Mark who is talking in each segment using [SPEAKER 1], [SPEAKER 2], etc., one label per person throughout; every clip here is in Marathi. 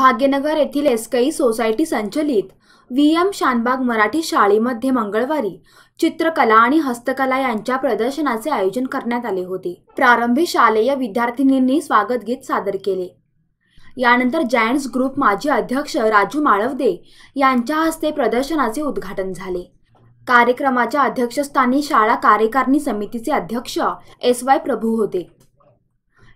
[SPEAKER 1] भाग्यनगर येथील एसकई सोसायटी संचलित व्ही एम शानबाग मराठी शाळेमध्ये मंगळवारी चित्रकला आणि हस्तकला यांच्या प्रदर्शनाचे आयोजन करण्यात आले होते. प्रारंभी शालेय विद्यार्थिनींनी स्वागत गीत सादर केले. यानंतर जायंट्स ग्रुप माजी अध्यक्ष राजू माळवदे यांच्या हस्ते प्रदर्शनाचे उद्घाटन झाले. कार्यक्रमाच्या अध्यक्षस्थानी शाळा कार्यकारिणी समितीचे अध्यक्ष एस वाय प्रभू होते.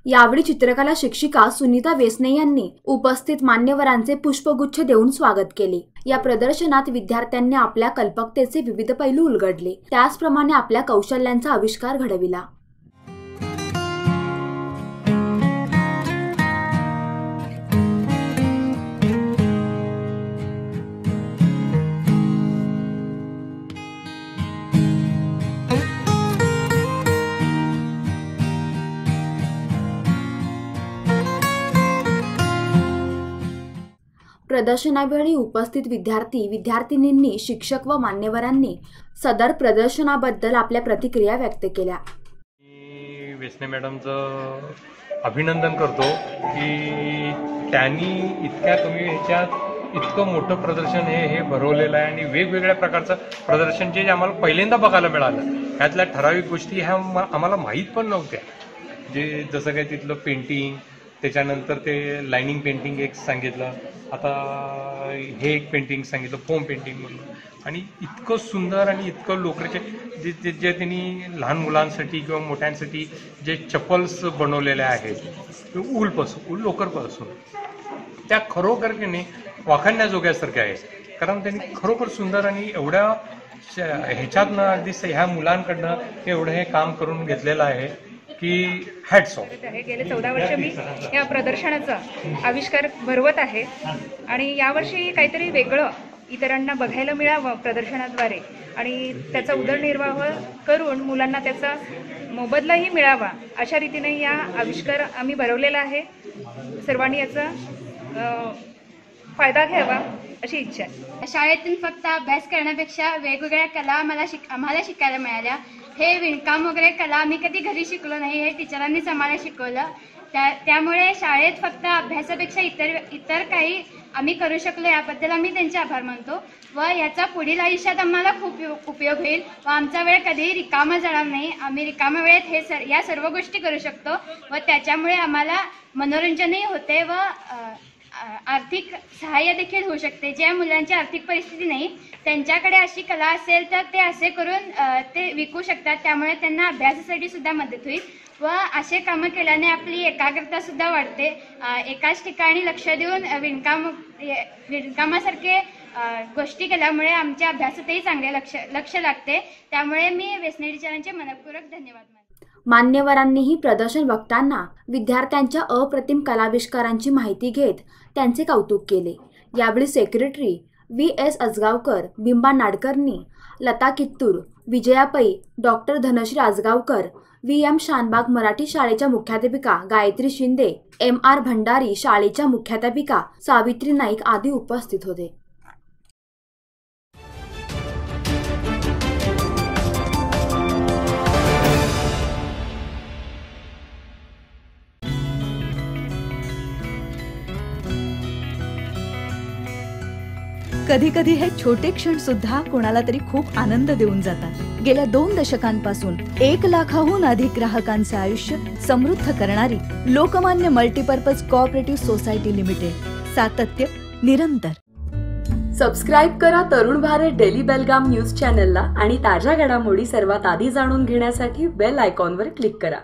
[SPEAKER 1] यावेळी चित्रकला शिक्षिका सुनीता वेसने यांनी उपस्थित मान्यवरांचे पुष्पगुच्छ देऊन स्वागत केले. या प्रदर्शनात विद्यार्थ्यांनी आपल्या कल्पकतेचे विविध पैलू उलगडले. त्याचप्रमाणे आपल्या कौशल्यांचा आविष्कार घडविला. प्रदर्शनावेळी उपस्थित विद्यार्थी विद्यार्थिनींनी शिक्षक व मान्यवरांनी सदर प्रदर्शनाबद्दल आपल्या प्रतिक्रिया व्यक्त केल्या.
[SPEAKER 2] मी वेसने मॅडमचं अभिनंदन करतो की त्यांनी इतक्या कमी ह्याच्यात इतकं मोठं प्रदर्शन हे हे भरवलेलं आहे आणि वेगवेगळ्या प्रकारचं प्रदर्शन जे आम्हाला पहिल्यांदा बघायला मिळालं ह्यातल्या ठराविक गोष्टी ह्या म- आम्हाला माहीत पण नव्हत्या. जे जसं काही तिथलं पेंटिंग त्याच्यानंतर ते लाईनिंग पेंटिंग एक सांगितलं. आता हे एक पेंटिंग सांगितलं फोम पेंटिंग म्हणून. आणि इतकं सुंदर आणि इतकं लोकरचे जे जे जे त्यांनी लहान मुलांसाठी किंवा मोठ्यांसाठी जे चप्पल्स बनवलेले आहेत ऊलपासून ऊल लोकरपासून. त्या खरोखर की नाही वाखाणण्याजोग्यासारख्या आहेत. कारण त्यांनी खरोखर सुंदर आणि एवढ्या श- ह्याच्यातनं अगदी ह्या मुलांकडनं एवढं हे काम करून घेतलेलं आहे. की हॅट्स ऑफ
[SPEAKER 3] आहे गेले चौदा वर्ष मी या प्रदर्शनाचा आविष्कार भरवत आहे. आणि यावर्षी काहीतरी वेगळं इतरांना बघायला मिळावं प्रदर्शनाद्वारे. आणि त्याचा उदरनिर्वाह करून मुलांना त्याचा मोबदलाही मिळावा अशा रीतीने या आविष्कार आम्ही भरवलेला आहे. सर्वांनी याचा फायदा घ्यावा अशी इच्छा आहे.
[SPEAKER 4] शाळेतून फक्त अभ्यास करण्यापेक्षा वेगवेगळ्या कला आम्हाला शिक आम्हाला शिकायला मिळाल्या. हे विणकाम वगैरे कला आम्ही कधी घरी शिकलो नाही हे टीचरांनीच आम्हाला शिकवलं. त्या त्यामुळे शाळेत फक्त अभ्यासापेक्षा इतर इतर काही आम्ही करू शकलो याबद्दल आम्ही त्यांचे आभार मानतो. व याचा पुढील आयुष्यात आम्हाला खूप उपयोग- होईल. व आमचा वेळ कधीही रिकामा जाणार नाही. आम्ही रिकामा वेळेत हे सर या सर्व गोष्टी करू शकतो. व त्याच्यामुळे आम्हाला मनोरंजनही होते व आ- आर्थिक सहाय्य देखील होऊ शकते. ज्या मुलांची आर्थिक परिस्थिती नाही त्यांच्याकडे अशी कला असेल तर ते असे करून ते विकू शकतात. त्यामुळे त्यांना अभ्यासासाठी सुद्धा मदत होईल व असे कामं केल्याने आपली एकाग्रता सुद्धा वाढते. एकाच ठिकाणी लक्ष देऊन विणकाम विणकामासारखे गोष्टी केल्यामुळे आमच्या अभ्यासातही चांगले लक्ष लक्ष लागते. त्यामुळे मी वेसने टीचरांचे मनपूर्वक धन्यवाद मानते.
[SPEAKER 1] मान्यवरांनीही प्रदर्शन बघताना विद्यार्थ्यांच्या अप्रतिम कलाविष्कारांची माहिती घेत त्यांचे कौतुक केले. यावेळी secretary V. S. Ajgaonkar Bimba Nadkarni Lata Kittur Vijaya Pai doctor Dhanashree Ajgaonkar V. M. Shanbag Marathi शाळेच्या मुख्याध्यापिका गायत्री शिंदे एम. आर. भंडारी शाळेच्या मुख्याध्यापिका सावित्री नाईक आदी उपस्थित होते.
[SPEAKER 5] कधी कधी हे छोटे क्षण सुद्धा कोणाला तरी खूप आनंद देऊन जातात. गेल्या दोन दशकांपासून एक लाखाहून अधिक ग्राहकांचे आयुष्य समृद्ध करणारी Lokmanya multipurpose cooperative society limited. सातत्य निरंतर.
[SPEAKER 6] सबस्क्राईब करा तरुण भारत डेली बेलगाम न्यूज चॅनलला आणि ताज्या घडामोडी सर्वात आधी जाणून घेण्यासाठी बेल आयकॉनवर क्लिक करा.